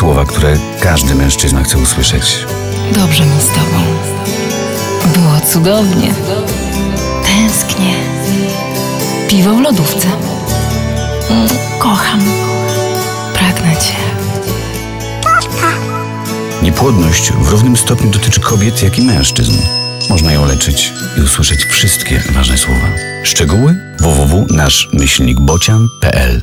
Słowa, które każdy mężczyzna chce usłyszeć. Dobrze mi z tobą. Było cudownie. Tęsknię. Piwo w lodówce. Mm, kocham. Pragnę cię. Niepłodność w równym stopniu dotyczy kobiet, jak i mężczyzn. Można ją leczyć i usłyszeć wszystkie ważne słowa. Szczegóły www.naszmyślnikbocian.pl